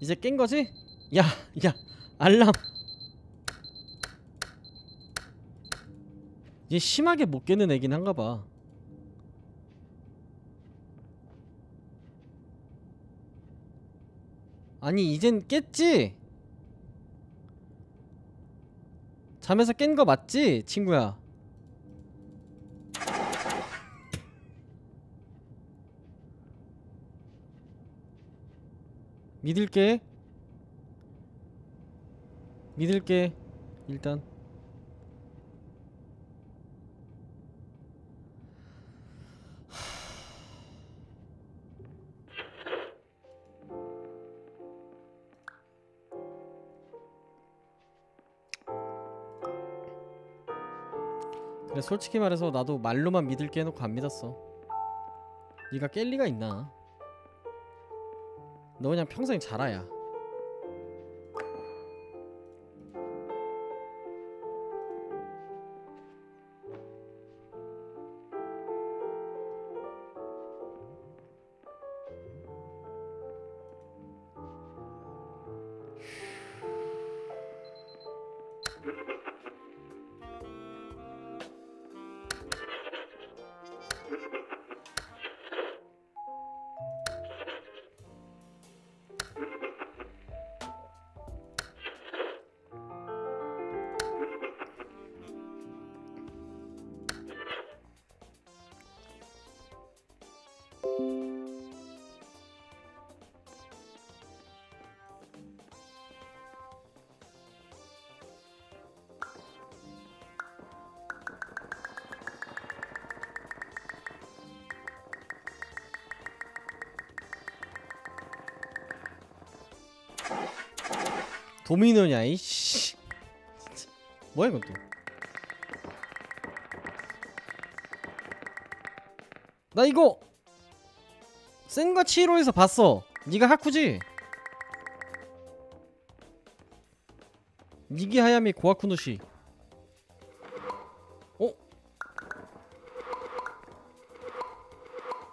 이제 깬 거지? 야, 야, 알람. 얘 심하게 못 깨는 애긴 한가 봐. 아니, 이젠 깼지? 잠에서 깬 거 맞지, 친구야? 믿을게. 믿을게. 일단. 그래 솔직히 말해서 나도 말로만 믿을게 해놓고 안 믿었어 네가 깰 리가 있나 너 그냥 평생 자라야 도미노냐 이씨. 뭐야 이건 또 나 이거 센과 치히로에서 봤어 니가 하쿠지? 니기 하야미 고아쿠노시 어?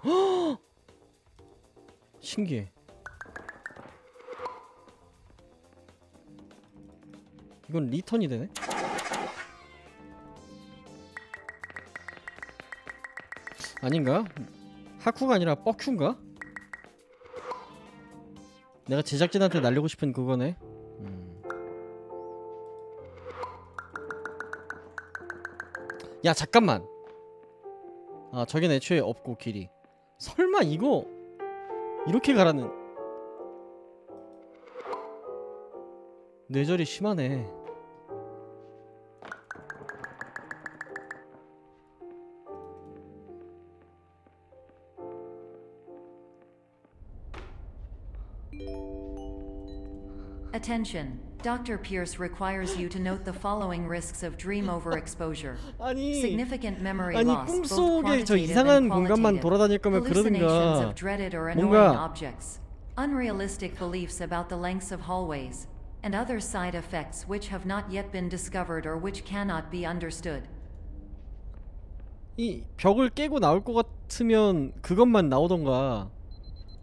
헉! 신기해 이건 리턴이 되네? 아닌가? 하쿠가 아니라 뻑큐인가? 내가 제작진한테 날리고 싶은 그거네 음. 야 잠깐만 아 저긴 애초에 없고 길이 설마 이거 이렇게 가라는 뇌절이 심하네 Attention. Dr. Pierce requires you to note the following risks of dream overexposure. 아니 Significant memory 아니 loss, both 꿈속에 저 quantitative 이상한 and 공간만 qualitative. 돌아다닐 거면 Hallucinations 그러든가 of dreaded or annoying 뭔가 objects. Unrealistic beliefs about the lengths of hallways. And other side effects which have not yet been discovered or which cannot be understood. 이 벽을 깨고 나올 것 같으면 그것만 나오던가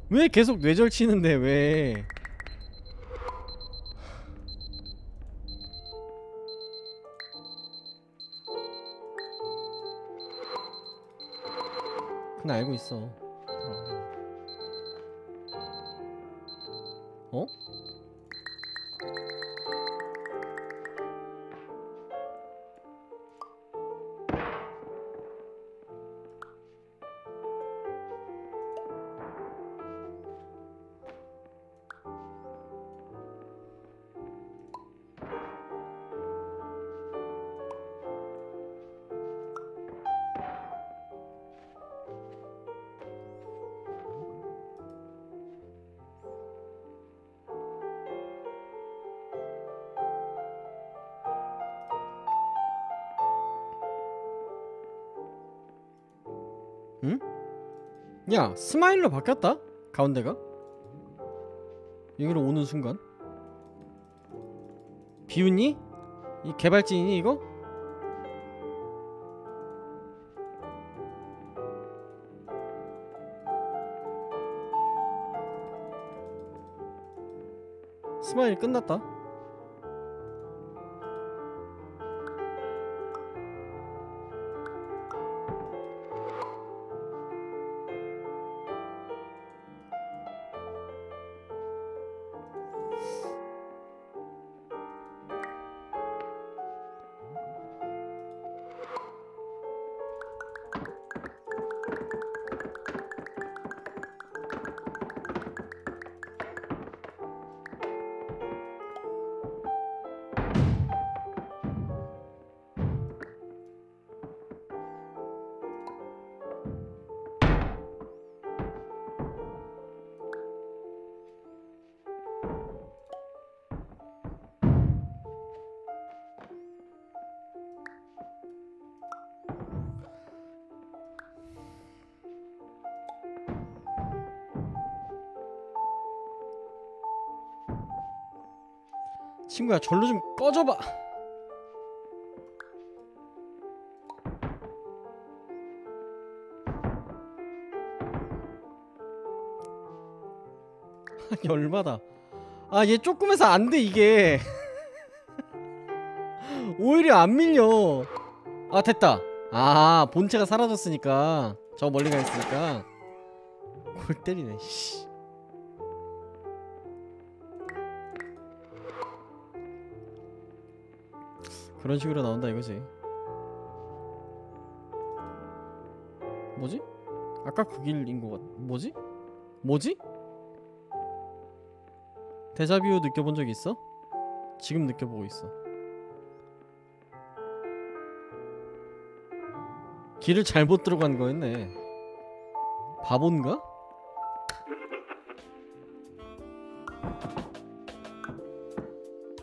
왜 계속 뇌절 치는데 왜 그건 알고 있어 어? 야 스마일로 바뀌었다? 가운데가? 여기로 오는 순간 비웃니? 이 개발진이니 이거? 스마일 끝났다. 친구야 절로 좀 꺼져봐. 열받아. 아 얘 조금 해서 안 돼 이게. 오히려 안 밀려. 아 됐다. 아 본체가 사라졌으니까 저 멀리 가 있으니까 골 때리네. 씨. 그런 식으로 나온다 이거지. 뭐지? 아까 그 길인 것 같. 뭐지? 뭐지? 데자뷰 느껴본 적 있어? 지금 느껴보고 있어. 길을 잘못 들어간 거였네. 바본가?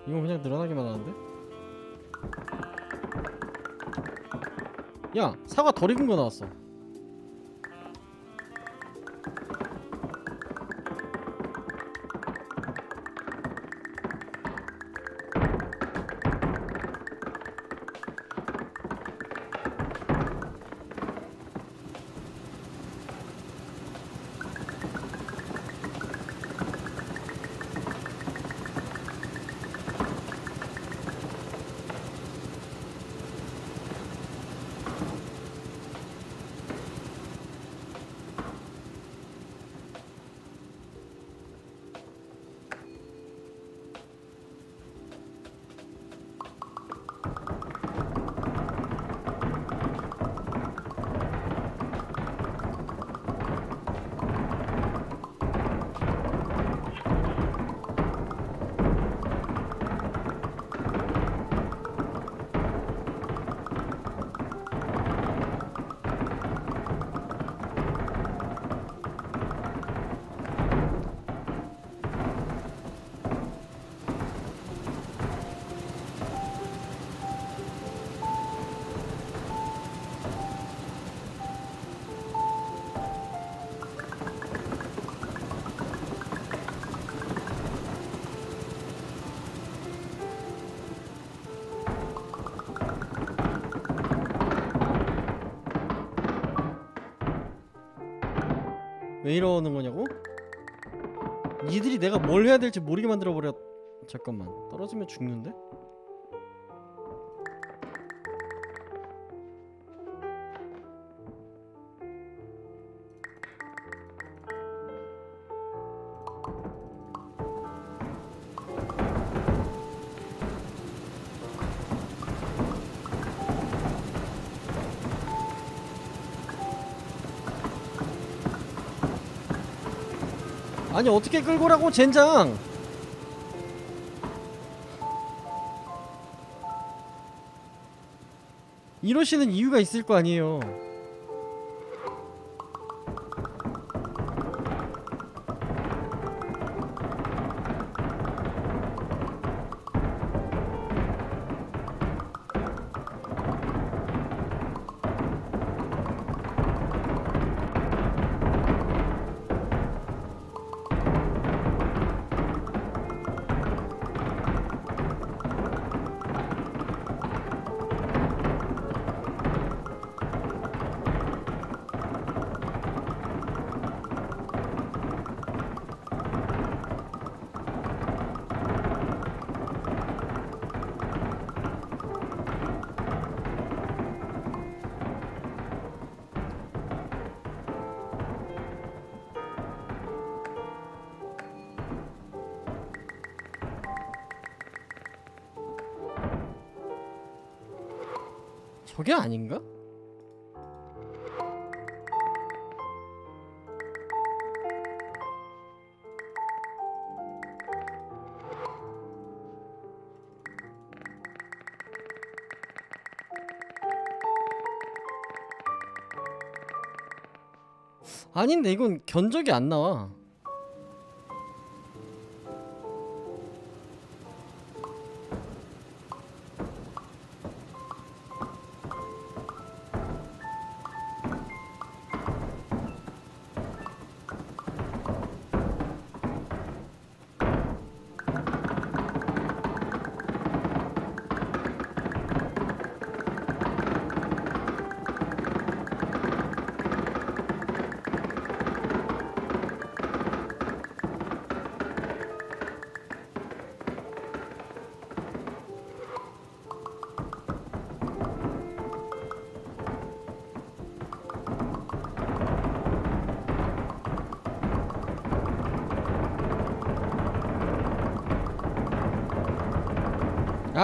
이거 그냥 늘어나기만 하는데? 야 사과 덜 익은 거 나왔어 왜 이러는 거냐고? 니들이 내가 뭘 해야 될지 모르게 만들어 버렸. 잠깐만 떨어지면 죽는데? 아니 어떻게 끌고 라고 젠장? 이러시는 이유가 있을 거 아니에요 저게 아닌가? 아닌데 이건 견적이 안 나와.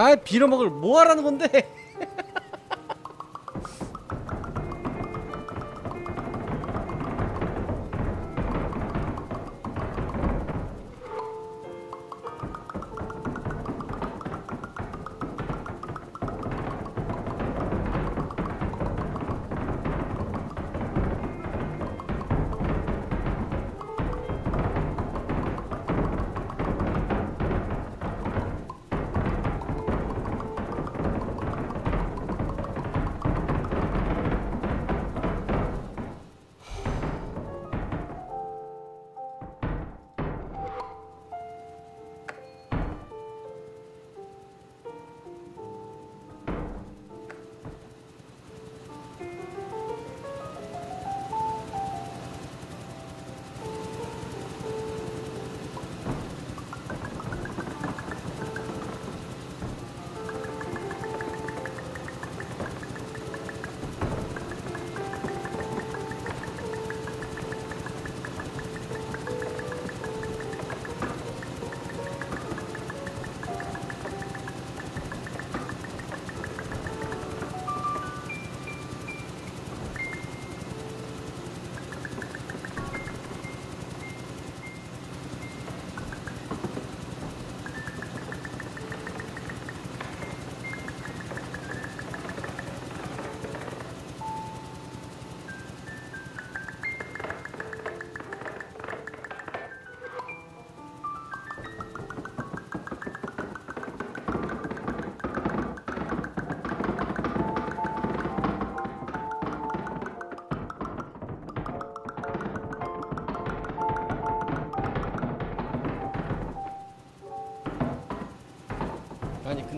아 빌어먹을 뭐 하라는 건데?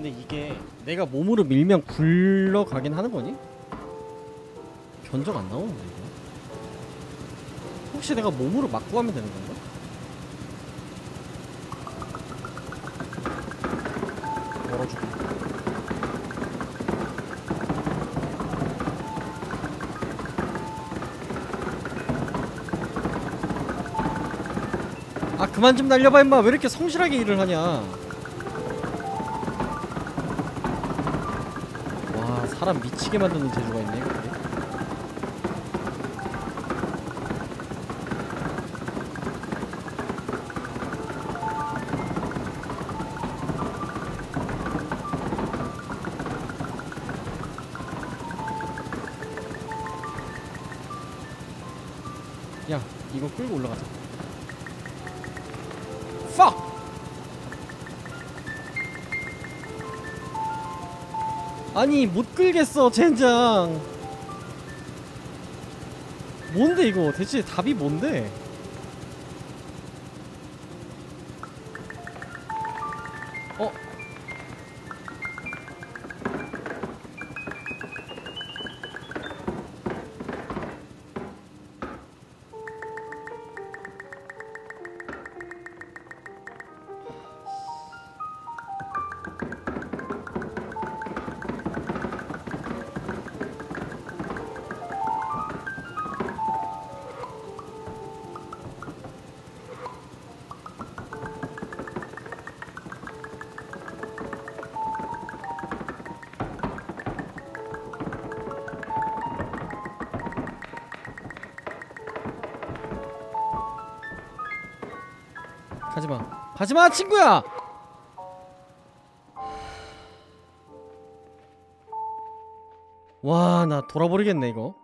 근데 이게 내가 몸으로 밀면 굴러가긴 하는 거니? 견적 안 나오는데 이거 혹시 내가 몸으로 막고 하면 되는 건가? 열어주고 아 그만 좀 날려봐 임마 왜 이렇게 성실하게 일을 하냐 미치게 만드는 재주가 있네 아니 못 끌겠어 젠장. 뭔데 이거? 대체 답이 뭔데 가지마 친구야! 와 나 돌아버리겠네 이거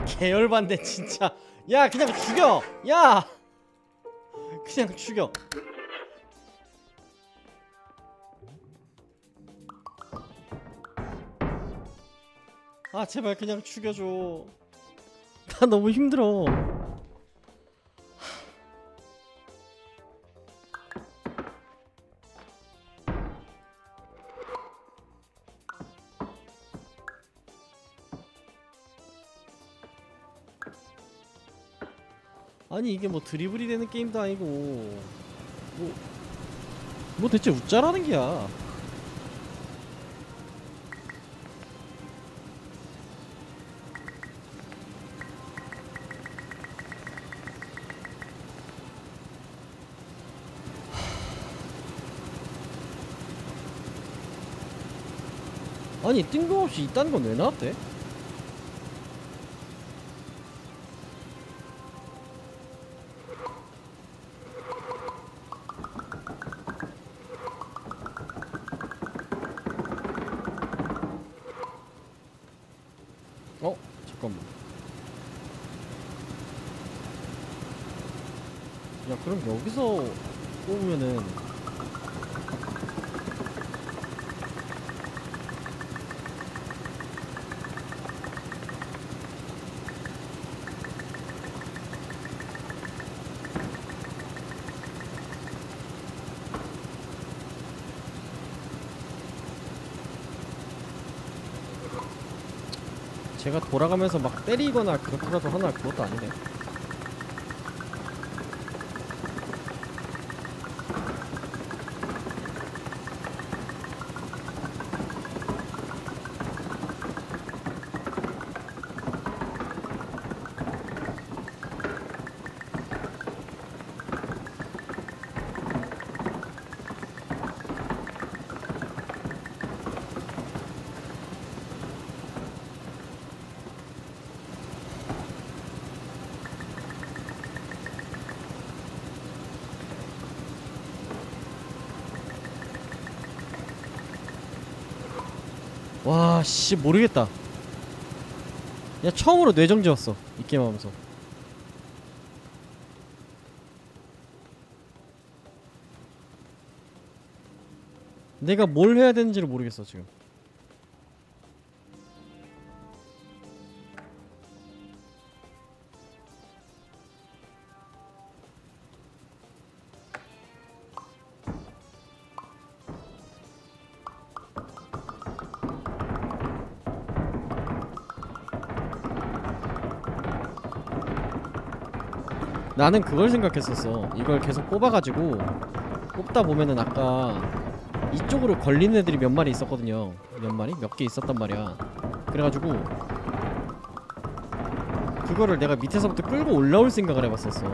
아 계열반대 진짜. 야 그냥 죽여. 야. 그냥 죽여. 아 제발 그냥 죽여줘. 나 너무 힘들어 아니 이게 뭐 드리블이 되는 게임도 아니고 뭐, 뭐 대체 웃자라는 게야 아니 뜬금없이 있다는 건 왜 나왔대? 잠깐만 야 그럼 여기서 뽑으면은 제가 돌아가면서 막 때리거나 그렇게라도 하나 그것도 아니네. 와, 씨 모르겠다. 야 처음으로 뇌정지였어 이 게임 하면서. 내가 뭘 해야 되는지를 모르겠어 지금. 나는 그걸 생각했었어. 이걸 계속 뽑아가지고 뽑다 보면은 아까 이쪽으로 걸리는 애들이 몇 마리 있었거든요. 몇 마리? 몇 개 있었단 말이야. 그래가지고 그거를 내가 밑에서부터 끌고 올라올 생각을 해봤었어.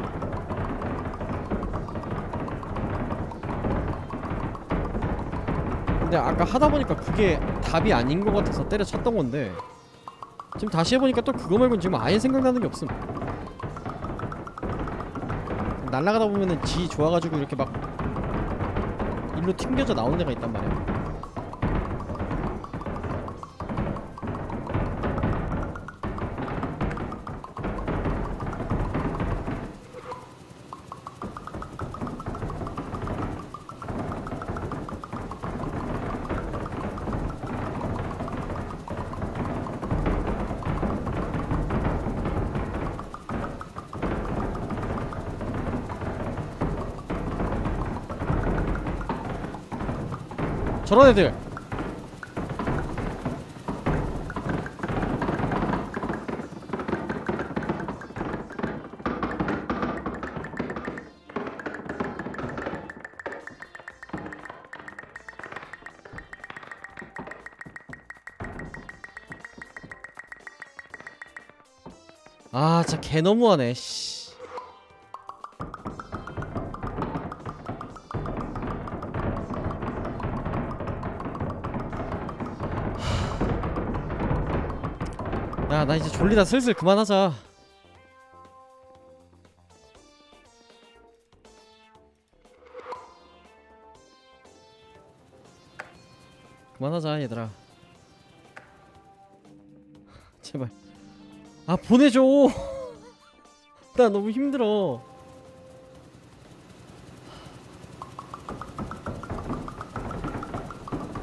근데 아까 하다보니까 그게 답이 아닌 것 같아서 때려쳤던 건데 지금 다시 해보니까 또 그거 말고는 지금 아예 생각나는 게 없음. 날아가다 보면은 지 좋아가지고 이렇게 막 일로 튕겨져 나오는 데가 있단 말이야 저런 애들 아 진짜 개 너무하네 씨. 야 나 이제 졸리다. 슬슬 그만하자. 그만하자 얘들아. 제발. 아 보내줘. 나 너무 힘들어.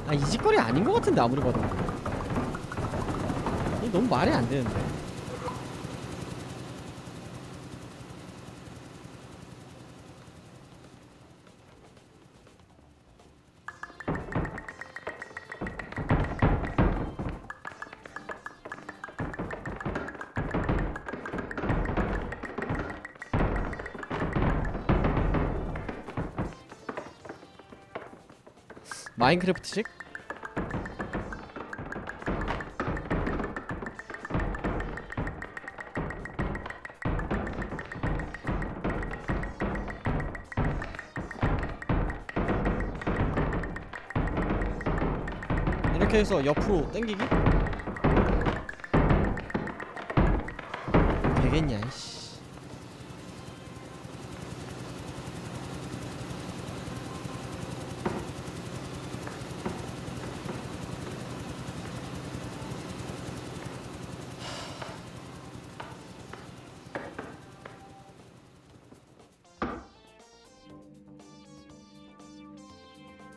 아 이 짓거리 아닌 것 같은데 아무리 봐도 너무 말이 안 되는데 마인크래프트식? 해서 옆으로 당기기? 되겠냐 이씨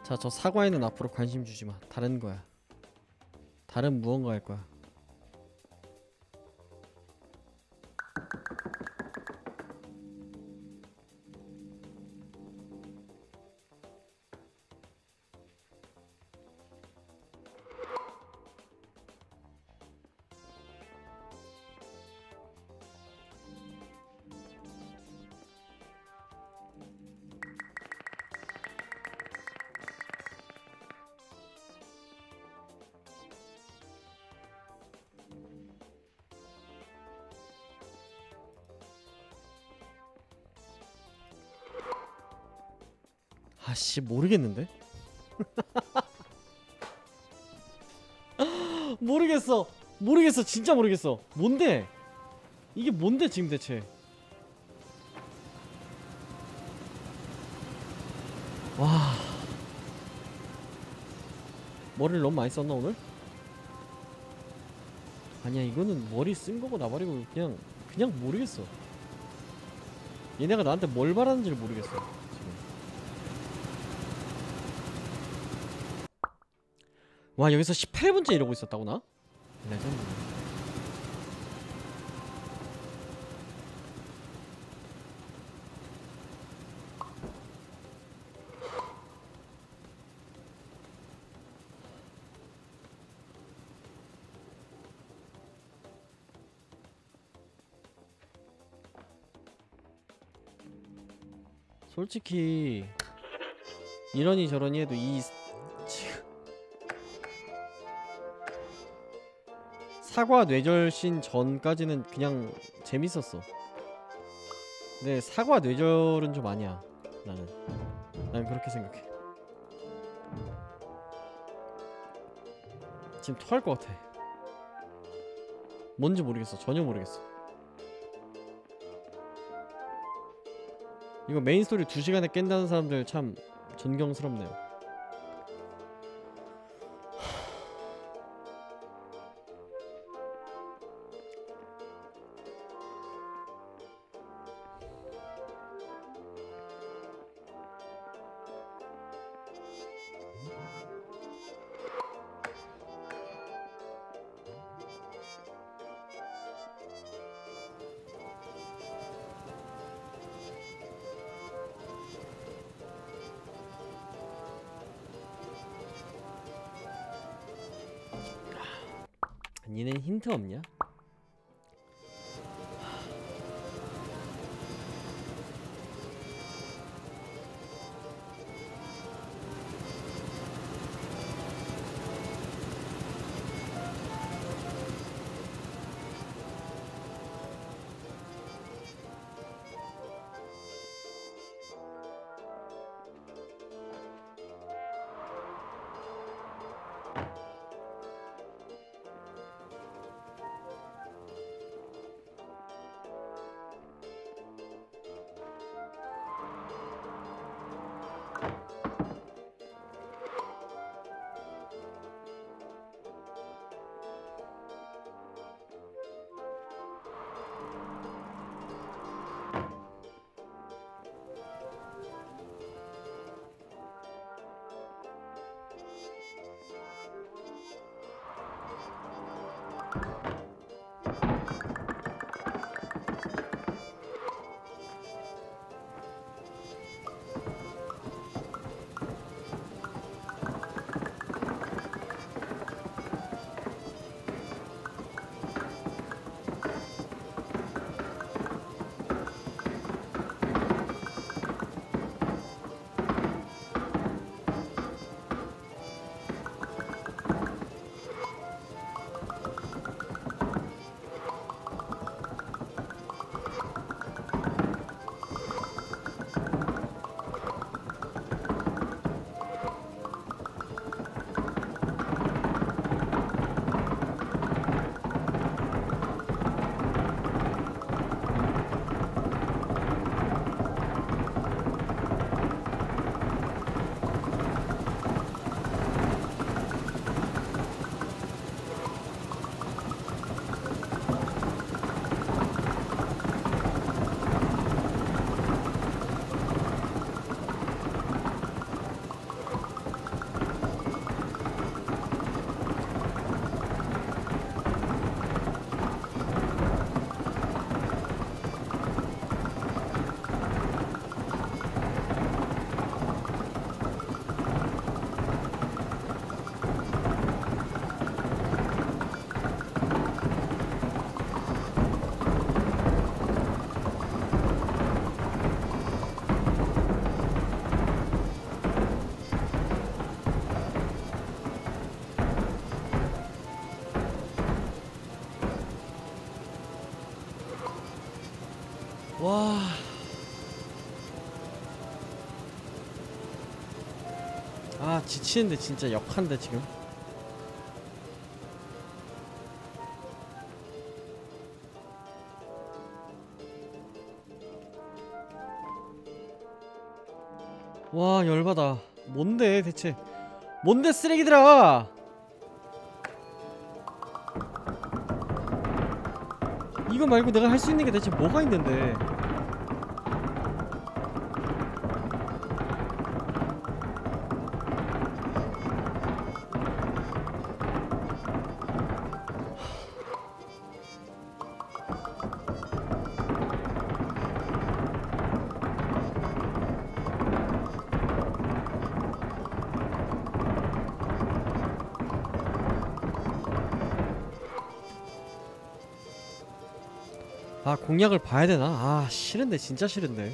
자, 저 사과에는 앞으로 관심 주지 마. 다른 거야. 다른 무언가 할 거야. 아씨 모르겠는데? 모르겠어. 모르겠어. 진짜 모르겠어. 뭔데? 이게 뭔데 지금 대체? 와. 머리를 너무 많이 썼나 오늘? 아니야 이거는 머리 쓴 거고 나발이고 그냥 그냥 모르겠어. 얘네가 나한테 뭘 바라는지를 모르겠어 지금. 와 여기서 18분째 이러고 있었다고 나? 레전드 솔직히 이러니 저러니 해도 이 사과 뇌절신 전까지는 그냥 재밌었어. 근데 사과 뇌절은 좀 아니야. 나는. 난 그렇게 생각해. 지금 토할 것 같아. 뭔지 모르겠어. 전혀 모르겠어. 이거 메인 스토리 2시간에 깬다는 사람들 참 존경스럽네요. 없냐? 지치는데 진짜 역한데 지금. 와 열받아. 뭔데 대체? 뭔데 쓰레기들아? 이거 말고 내가 할 수 있는 게 대체 뭐가 있는데? 아 공략을 봐야 되나? 아 싫은데 진짜 싫은데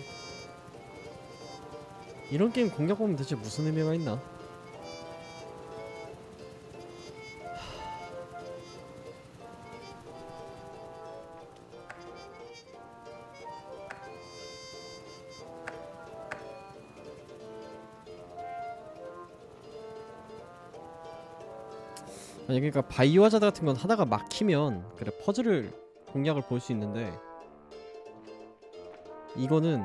이런 게임 공략 보면 대체 무슨 의미가 있나? 아니 그러니까 바이오 하자드 같은 건 하다가 막히면 그래 퍼즐을 공략을 볼 수 있는데 이거는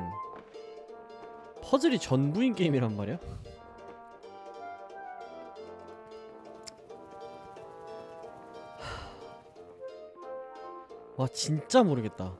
퍼즐이 전부인 게임이란 말이야? 와 진짜 모르겠다.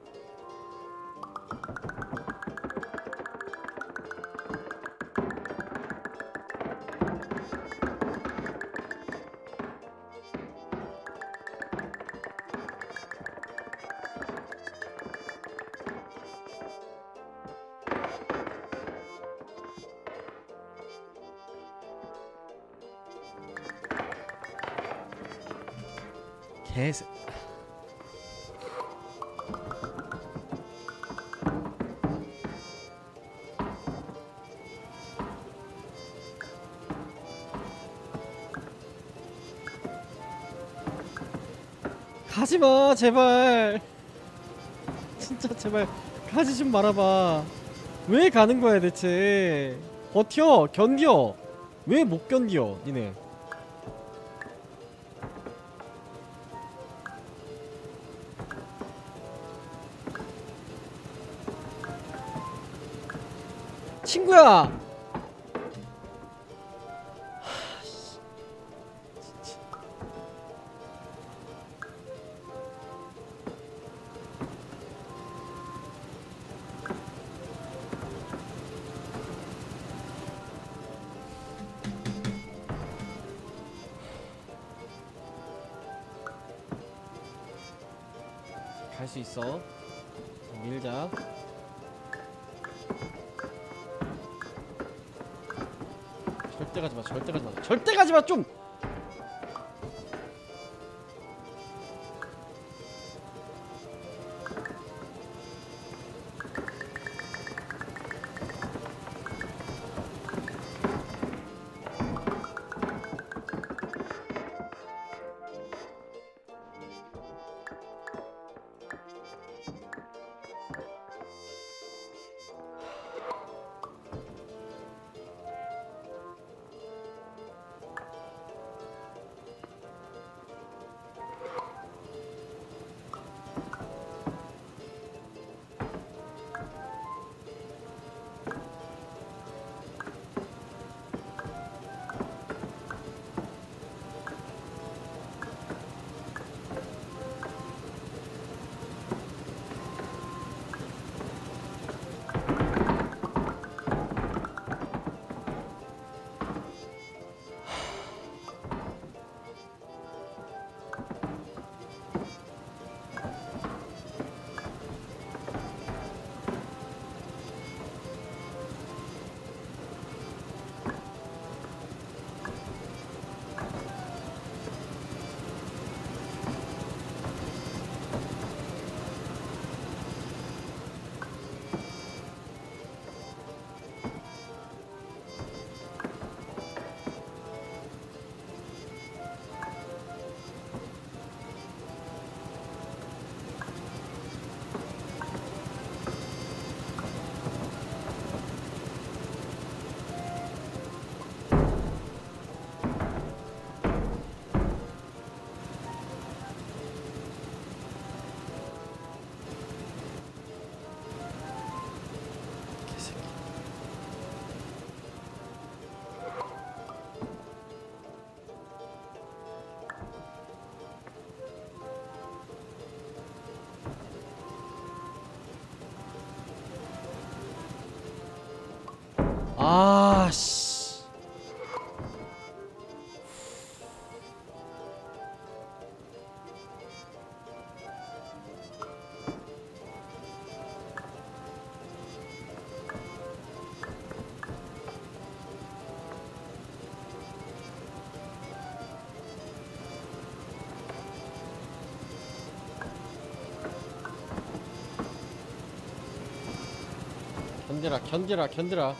가지마 제발. 진짜 제발 가지 좀 말아봐. 왜 가는 거야 대체? 버텨 견뎌. 왜 못 견뎌 니네? 친구야. 좀. 견디라 견디라 견디라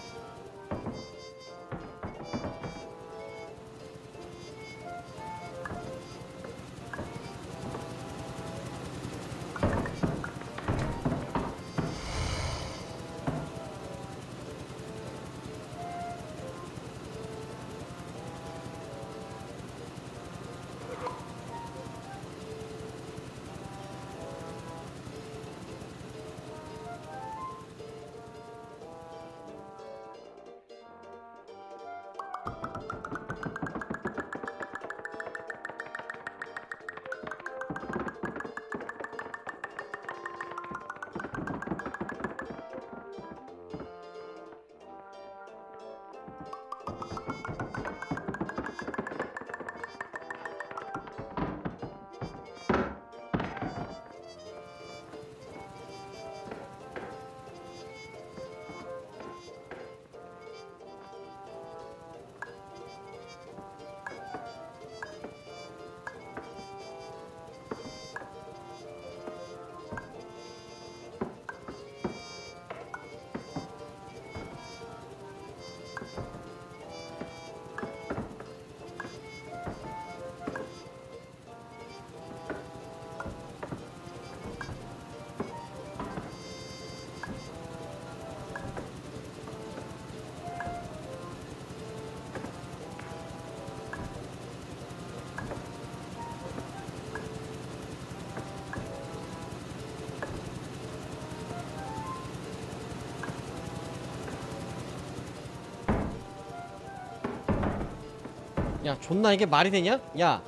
야 존나 이게 말이 되냐? 야!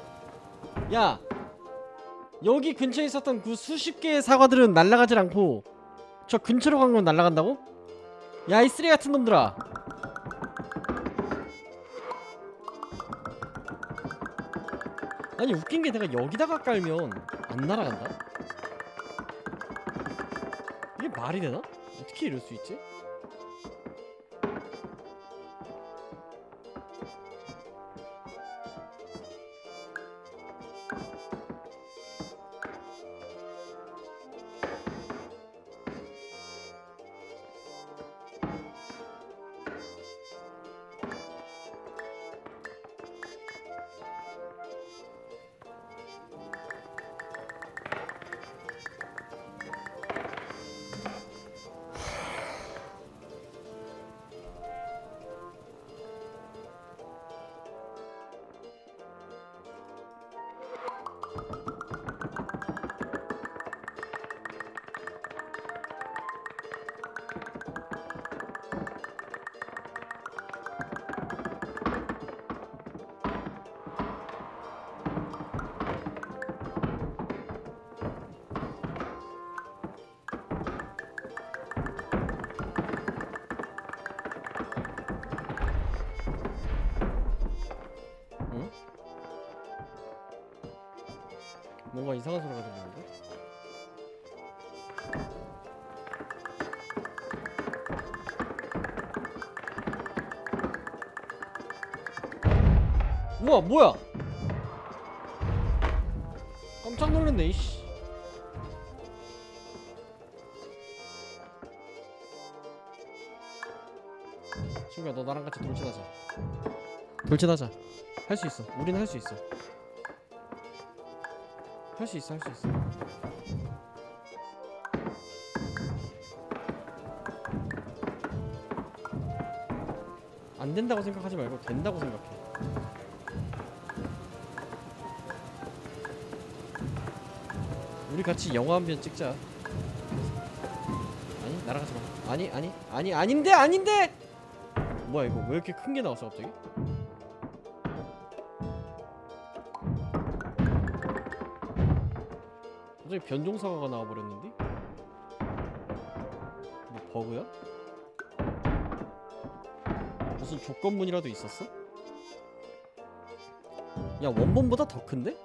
야! 여기 근처에 있었던 그 수십 개의 사과들은 날아가질 않고 저 근처로 간 건 날아간다고? 야 이 쓰레 같은 놈들아 아니 웃긴 게 내가 여기다가 깔면 안 날아간다? 이게 말이 되나? 어떻게 이럴 수 있지? 뭔가 이상한 소리가 들리는데? 우와 뭐야? 깜짝 놀랐네 이씨. 친구야 너 나랑 같이 돌진하자. 돌진하자. 할 수 있어. 우리는 할 수 있어 할 수 있어 할 수 있어. 안 된다고 생각하지 말고 된다고 생각해. 우리 같이 영화 한 편 찍자. 아니 날아가지 마. 아니 아니 아니 아닌데 아닌데! 뭐야 이거 왜 이렇게 큰 게 나왔어 갑자기 갑자기 변종사과가 나와버렸는데? 뭐 버그야? 무슨 조건문이라도 있었어? 야 원본보다 더 큰데?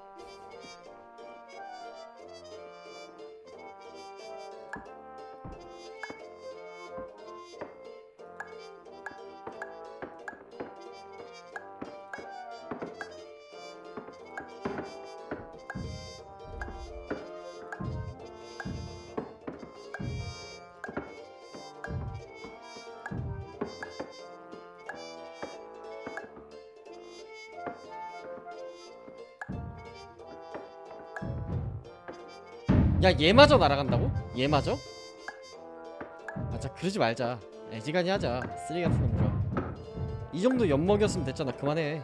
야 얘마저 날아간다고? 얘마저? 아자 그러지 말자. 애지간히 하자. 쓰레기 같은 놈들아. 이 정도 엿먹였으면 됐잖아. 그만해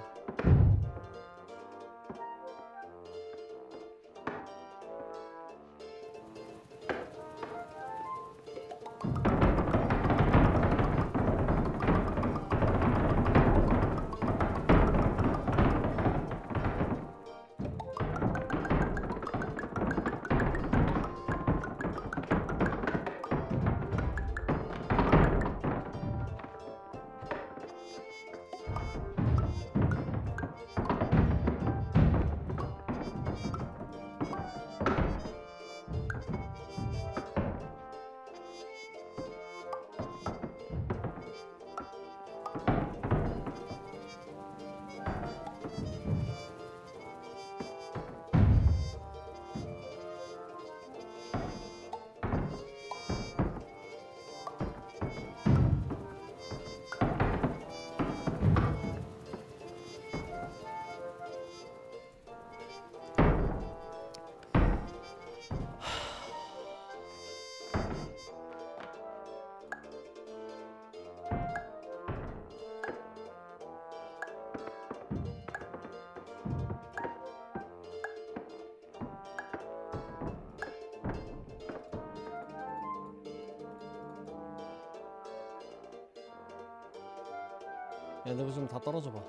야 너거 좀 다 떨어져 봐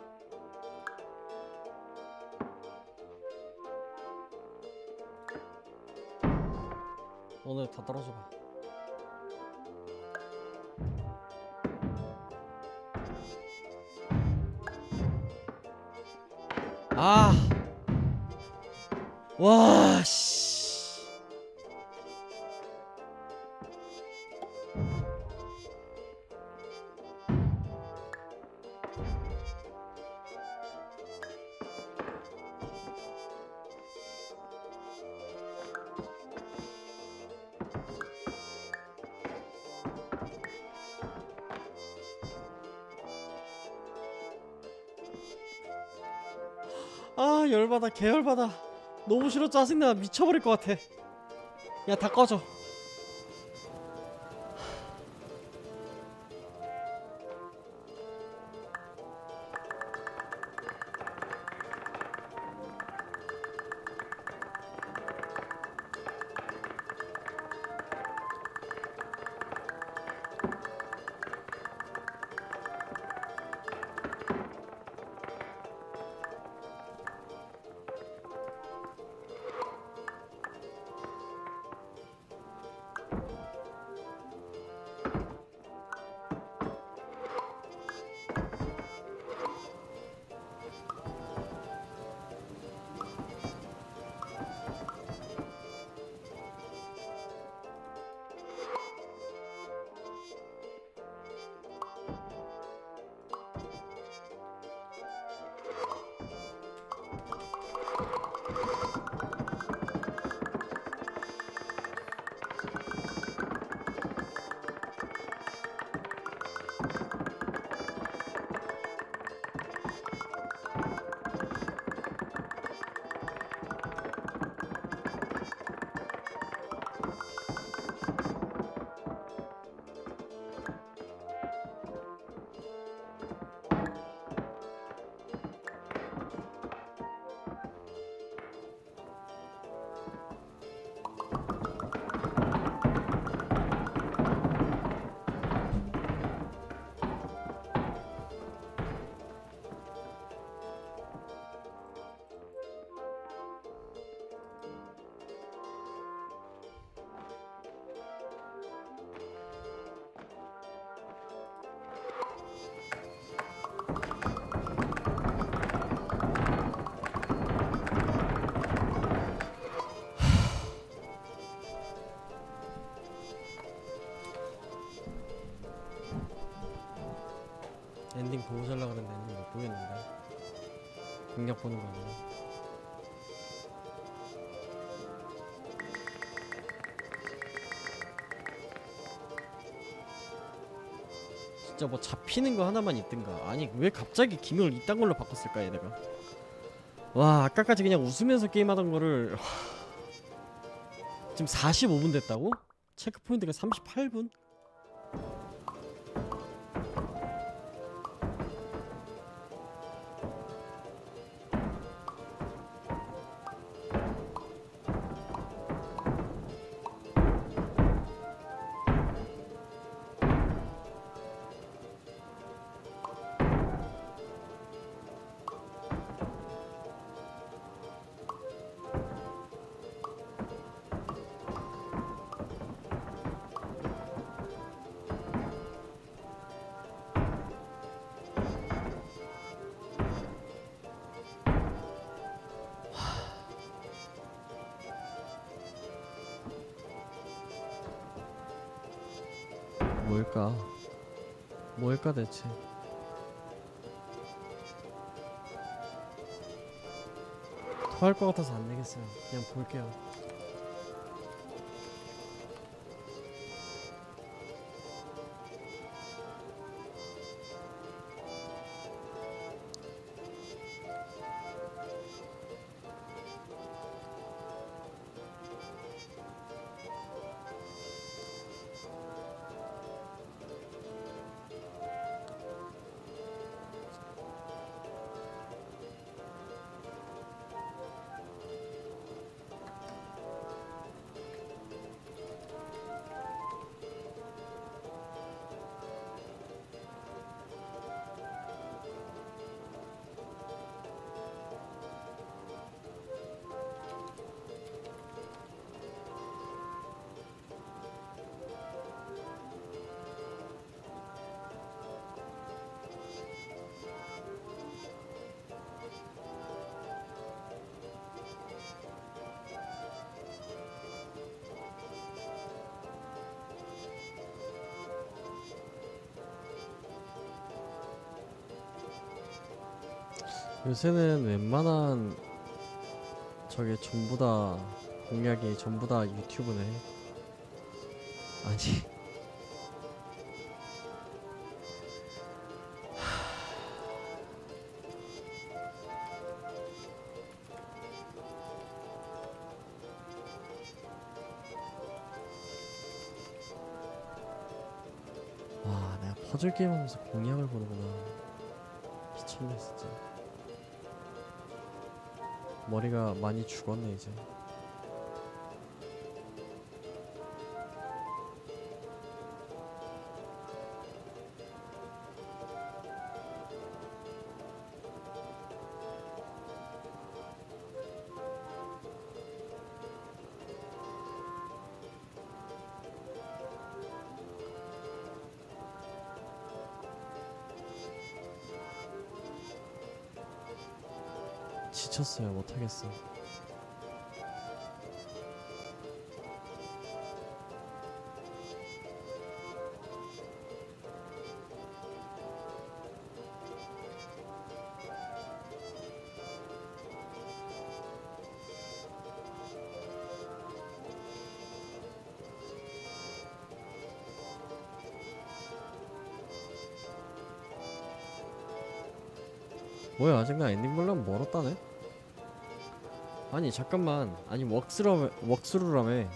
오늘 다 떨어져 봐 아. 와, 씨. 아 열받아 개열받아. 너무 싫어 짜증나. 미쳐버릴 것 같아. 야 다 꺼져 엔딩 보고 살라 그랬는데 엔딩 못 보겠는데. 공략 보는 거 아니야? 진짜 뭐 잡히는 거 하나만 있든가. 아니 왜 갑자기 기능을 이딴 걸로 바꿨을까 얘네가? 와 아까까지 그냥 웃으면서 게임하던 거를 지금 45분 됐다고? 체크 포인트가 38분? 뭘까 대체? 토할 것 같아서 안 되겠어요. 그냥 볼게요. 요새는 웬만한 저게 전부 다 공약이 전부 다 유튜브네. 아니. 와, 내가 퍼즐 게임 하면서 공약을 보는구나. 미쳤네, 진짜. 머리가 많이 죽었네, 이제. 지쳤어요, 못하겠어. 아니 잠깐만. 아니 웍스러 웍스루라며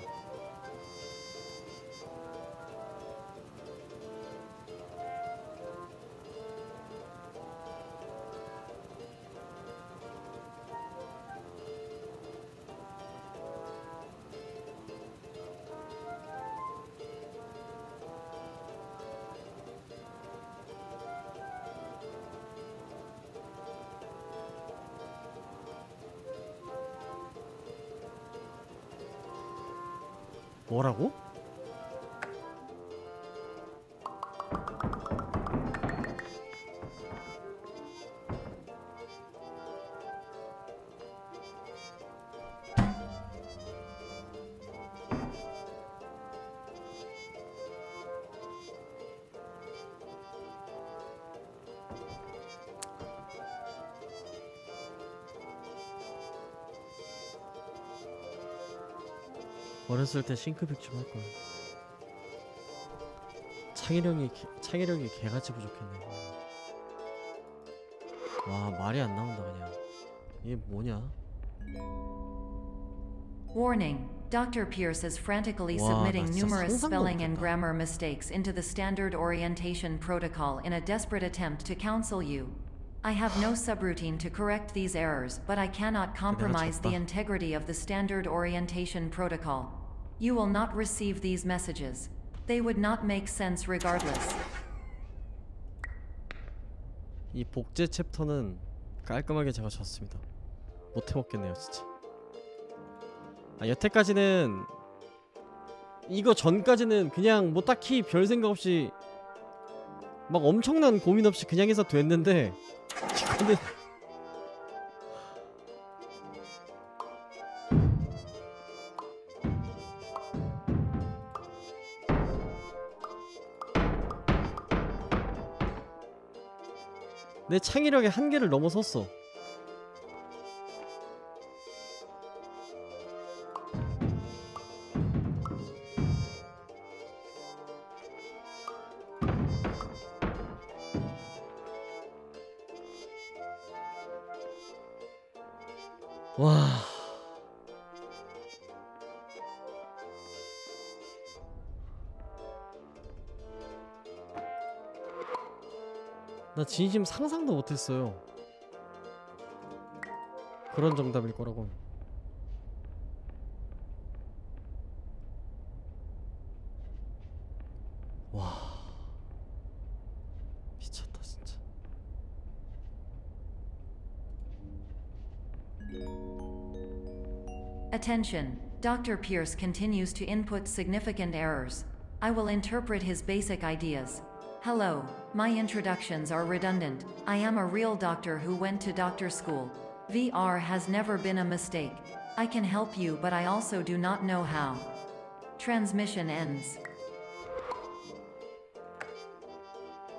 어렸을 때 싱크빅 좀 할걸 창의력이 개- 창의력이 개같이 부족했네 와 말이 안 나온다 그냥 이게 뭐냐 Warning Dr. Pierce is frantically submitting numerous spelling and grammar mistakes into the standard orientation protocol in a desperate attempt to counsel you. I have no subroutine to correct these errors, but I cannot compromise the integrity of the standard orientation protocol. You will not receive these messages. They would not make sense regardless. 이 복제 챕터는 깔끔하게 제가 졌습니다 못 해먹겠네요 진짜 아 여태까지는 이거 전까지는 그냥 뭐 딱히 별 생각 없이 막 엄청난 고민 없이 그냥 해서 됐는데 이거는 내 창의력의 한계를 넘어섰어 나 진심 상상도 못했어요. 그런 정답일 거라고. 와 미쳤다 진짜. Attention, Dr. Pierce continues to input significant errors. I will interpret his basic ideas. Hello, My introductions are redundant. I am a real doctor who went to doctor school. VR has never been a mistake. I can help you but I also do not know how. Transmission ends.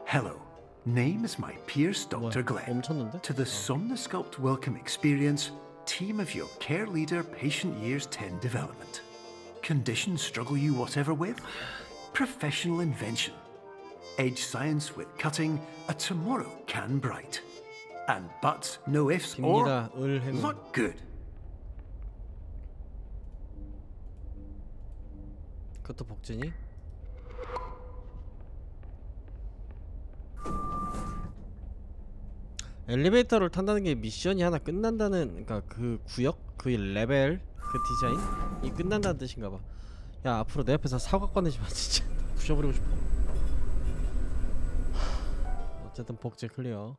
Hello. Name is my Pierce Dr. Glenn. To the Somnosculpt Welcome Experience, team of your care leader patient years 10 development. Conditions struggle you whatever with? Professional invention. Edge science with cutting, a tomorrow can bright. And buts, no ifs, or look good. 그것도 복진이? 엘리베이터를 탄다는 게 미션이 하나 끝난다는 그러니까 그 구역 그 레벨 그 디자인이 끝난다는 뜻인가 봐. 야 앞으로 내 앞에서 사과 꺼내지 마 진짜 부셔버리고 싶어. 하, 어쨌든 복제 클리어.